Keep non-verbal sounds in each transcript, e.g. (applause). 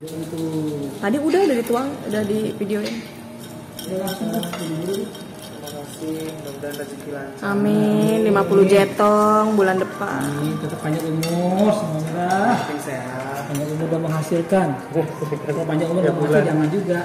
Tadi udah udah dituang, udah di videoin. Amin, 50 jetong bulan depan. Amin. Tetap panjang umur semoga. Panjang umur dan menghasilkan. (laughs) Kalau panjang umur dan Tiap menghasilkan bulan. jangan juga.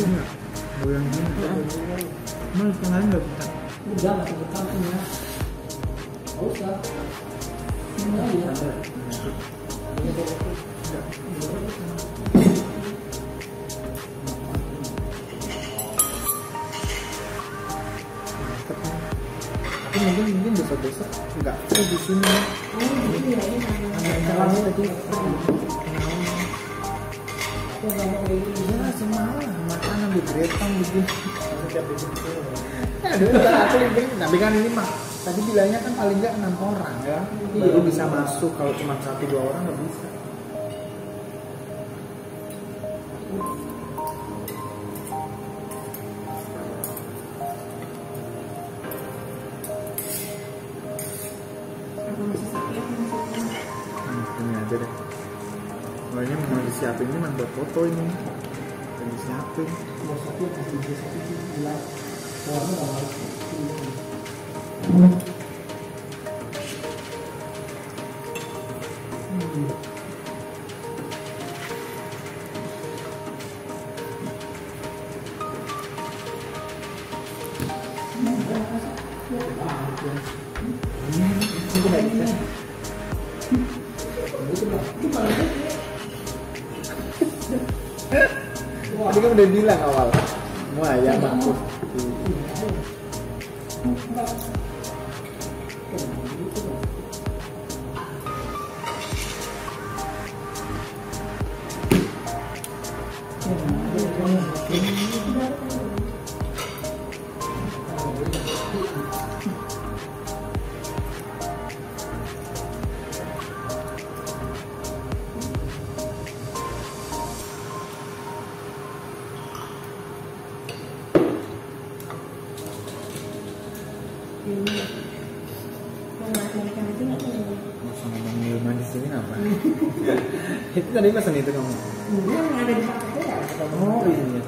Iya. Goyang gini. Tangan nggak bisa. Berkampung ya. Nggak usah. Enggak ya. Tapi mungkin mungkin besok besok nggak ada di sini. Ada jalannya tadi. Ya semalam di Gretang begini. Ya, dulu kan aku tapi kan ini mah tadi bilangnya kan paling nggak enam orang ya, baru bisa masuk kalau cuma satu dua orang nggak bisa. Hmm, ini aja deh. Makanya mau disiapin ini buat foto ini. Yang disiapin. Mau satu kasih dia satu itu bilang. Warna nggak harus. Kan udah bilang awal. Mau ayam aku. Tadi pesan itu kamu. Oh iya.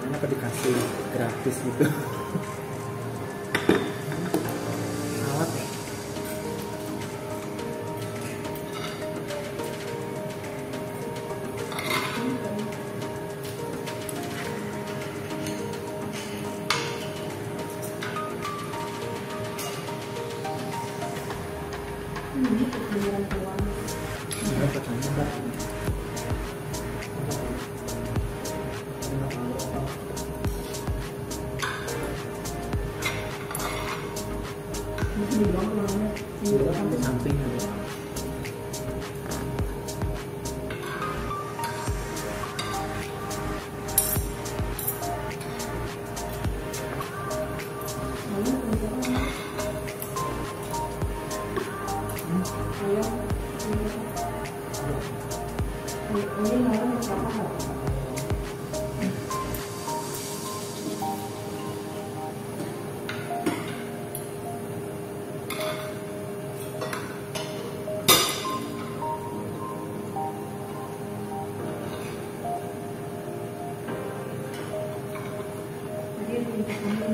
Kenapa dikasih gratis gitu? mình đó là mình đó là mình làm tinh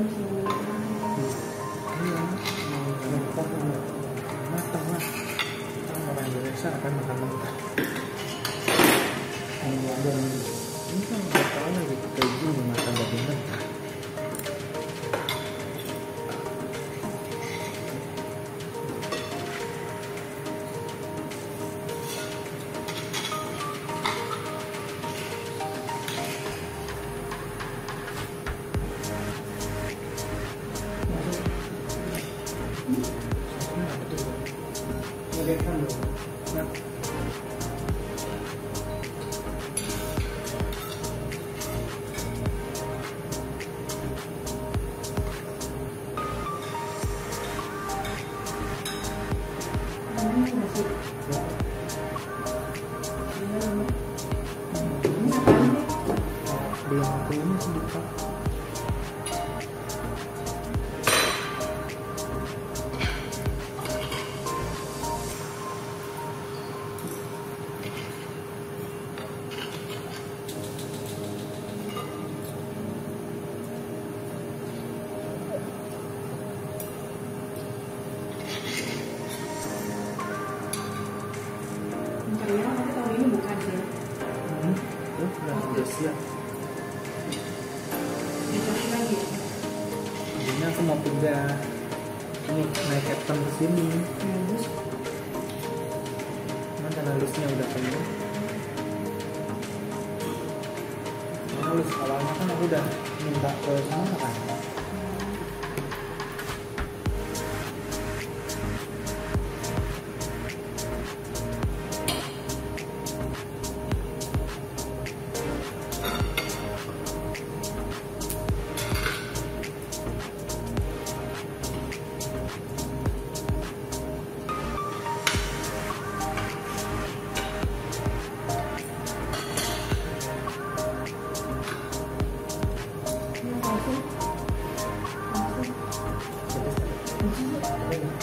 Iya, Mau pindah ini naik captain ke sini. Bagus. Cuman karena listnya udah penuh. List awalnya kan aku udah minta ke sana kan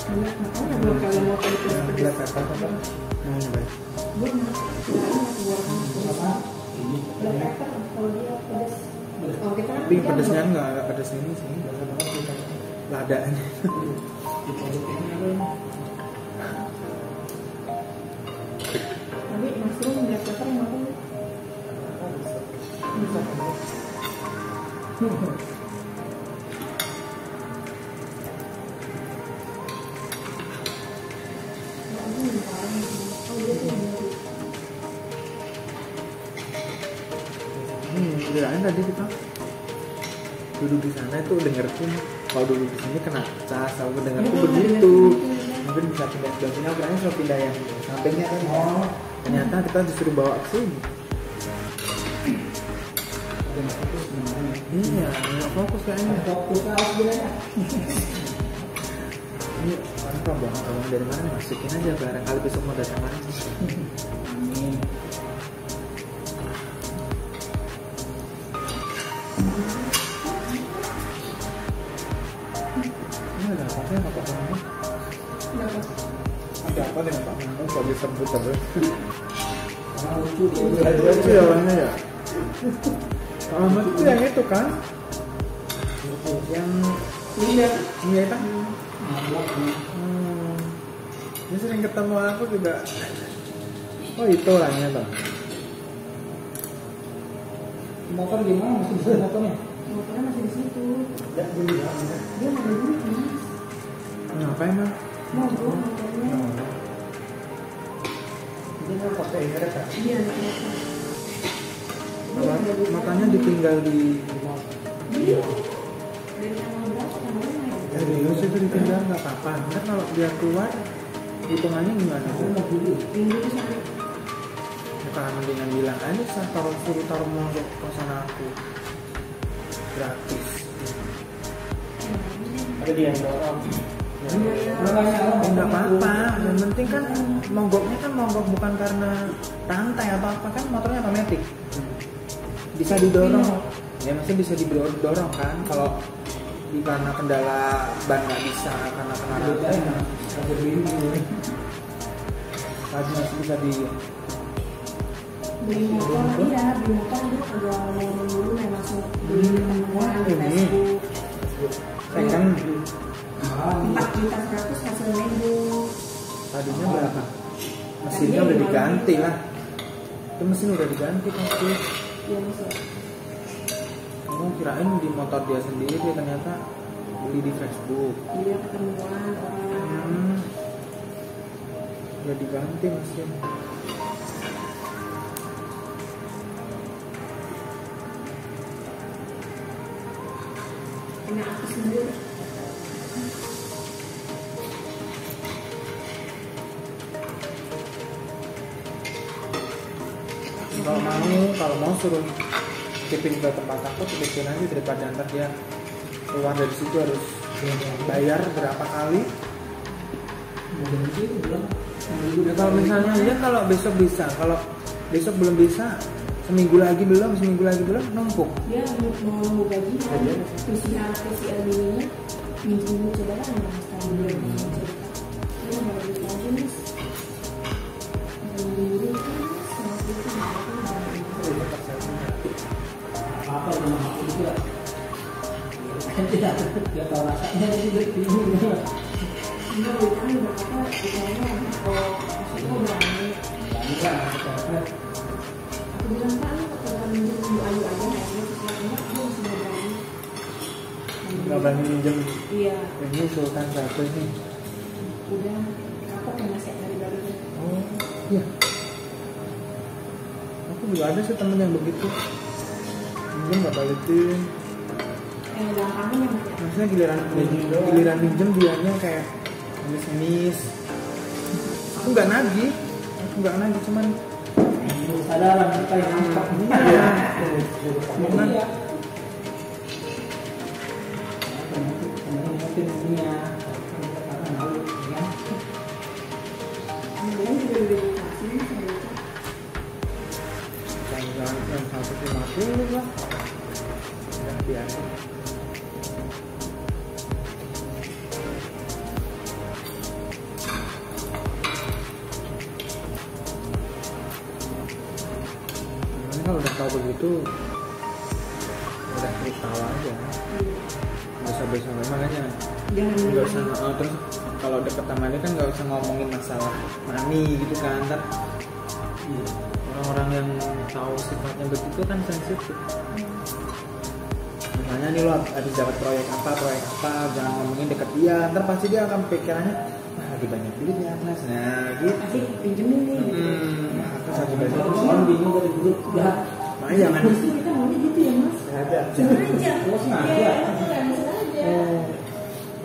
Tapi pedesnya enggak, enggak pedes ini sih Biasa banget kita. Ladanya Di pojok ini ada ini. Tapi mushroom black pepper yang apa? Bisa kirain tadi kita duduk di sana itu denger pun kalau duduk di sini kena cas, aku denger tuh Ya, begitu. denger Mungkin bisa pindah sebelah sini, aku selalu pindah yang sampingnya kan. Oh, Ternyata kita disuruh bawa ke sini. Iya, nggak fokus kayaknya. Fokus sebenarnya. Ini orang kok banget tolong dari mana masukin aja barangkali besok mau datang lagi. Amin. Apa dengan Pak Manu kok? Karena lucu ya orangnya ya. Pak Ahmad itu yang itu kan? Yang Iya. iya kan? Nih. Hmm. Dia sering ketemu aku juga. Oh itu orangnya toh. Motor gimana? Masih bisa motornya? Motornya masih di situ. Ya, beli ya. Dia mau beli mas. Ngapain mah? Mau motornya. Mau. Iya Makanya ditinggal di Beli. Dari tanggal berapa? Tanggal lima ya? Serius itu ditinggal nggak apa-apa. Ntar kalau dia keluar hitungannya gimana? Mau. Minggu sana. Bukan mendingan bilang aja saya taruh suruh taruh monggo ke kosan aku gratis. Ada dia yang dorong. Ya, Makanya orang ya nggak apa-apa. Yang penting kan monggoknya kan monggok bukan karena rantai atau apa kan motornya otomatis. Bisa didorong. Ya maksudnya bisa didorong kan. Kalau di karena kendala ban nggak bisa karena ya. Bini. Tadi masih bisa di Beli motor, iya beli motor dia agak ngomong dulu nih langsung beli teman di ini. Facebook. second Mahal. Empat juta seratus hasil minggu. tadinya berapa? Mesinnya udah diganti lah. Itu mesin udah diganti pasti. Iya. Kamu kirain di motor dia sendiri dia ternyata beli di Facebook. Dia ketemuan. Hmm. Udah diganti mesin. Punya aku sendiri. Kalau mau, kalau mau suruh titipin ke tempat aku, titipin aja daripada ntar dia keluar dari situ harus bayar berapa kali. Ya, kalau misalnya ya kalau besok bisa, kalau besok belum bisa, seminggu lagi belum seminggu lagi belum numpuk dia mau mau nunggu gajian Gajian. PCR PCR dirinya minggu coba kan yang sekarang kan tidak tidak tahu rasanya jadi bingung enggak udah udah kata ditanya maksudnya berani Berani maksudnya aku bilang kan ayu aja ya aku berani nggak berani minjem. Iya. Ini sultan satu ini. Udah ya dari oh iya. Aku juga ada sih temen yang begitu. Minjem nggak balikin eh gampangnya mas ya maksudnya giliran giliran minjem dianya kayak ngemis-ngemis aku nggak nagih. Aku nggak nagih cuman kesadaran kita yang nampak? Ini Iya. Cuman ya itu jangan yang satu lima puluh kalau udah tahu begitu udah ketawa aja. Nggak usah besok makanya nggak usah oh, terus kalau deket sama dia kan nggak usah ngomongin masalah money gitu kan ntar orang-orang yang tahu sifatnya begitu kan sensitif. Misalnya nih lo habis dapat proyek apa proyek apa jangan ngomongin deket dia ntar pasti dia akan pikirannya lagi banyak duit ya mas nah gitu pasti pinjemin nih gitu. hmm, aku lagi banyak Terus duit orang bingung dari dulu udah makanya jangan justru kita maunya gitu ya mas? Ada. Sengaja. Oh, sengaja. Iya, bukan sengaja. Oh,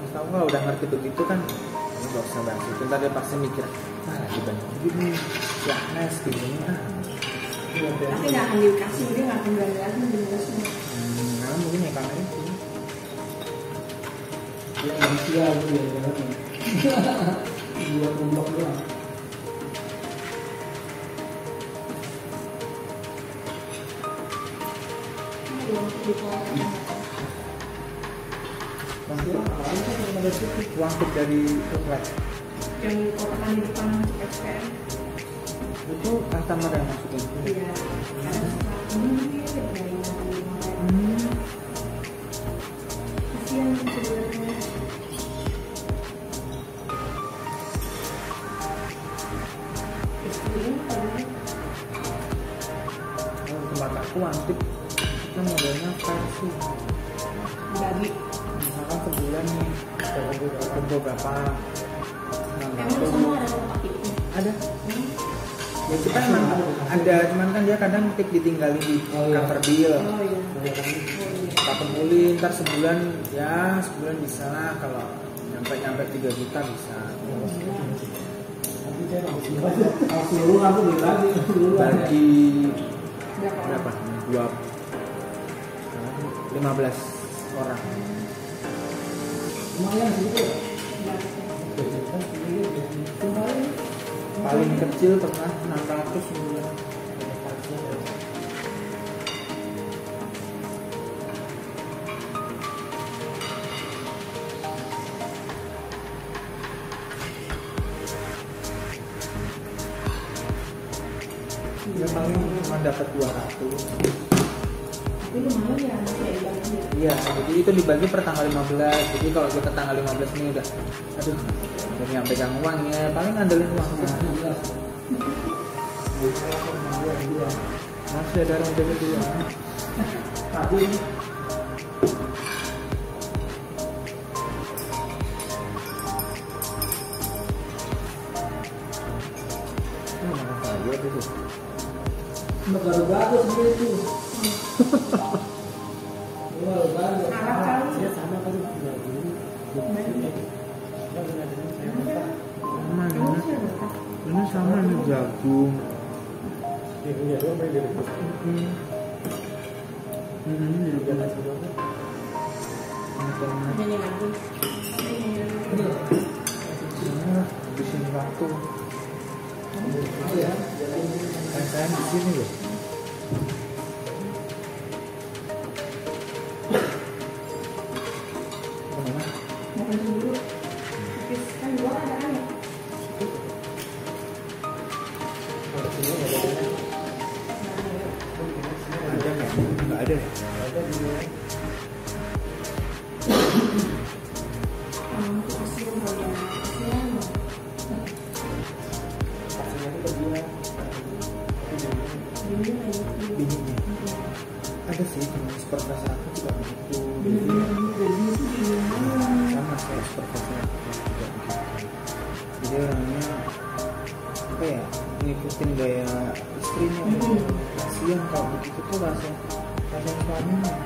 Mas kamu kalau udah ngerti begitu kan? Ya gak usah bahas itu ntar dia pasti mikir ah lagi banyak duit nih. Ya nes gini ah. Tapi nggak akan dikasih dia nggak akan berani lagi menjelaskan hmm, nah, mungkin ya karena itu ya manusia gitu ya kan dua goblok doang yang ada dari Tuklet yang kotakan di depan SPM itu customer yang masukin iya karena ini dari modelnya versi bagi misalkan sebulan nih dapat beberapa emang semua ada ada. Ya kita emang ada cuman kan dia kadang tip ditinggalin di Oh, iya. cover bill oh iya. Ada kan? oh iya. Kita kumpulin ntar sebulan ya sebulan bisa lah. Kalau nyampe nyampe 3 juta bisa. Nanti saya aku beli lagi ada. bagi berapa? berapa? Dua lima belas orang. Lumayan paling kecil pernah 600 sebulan Iya, jadi itu dibagi per tanggal 15. Jadi kalau kita tanggal 15 ini udah aduh, udah nyampe pegang uang ya, paling ngandelin uang. Masih ada orang jaga dulu. Tapi Sama ini. Ini sama ini jagung. Hmm. Hmm, ini goreng. Ini tomat. nyanyi lagi Ah, habisin waktu. Oh ya. Kan di sini loh. one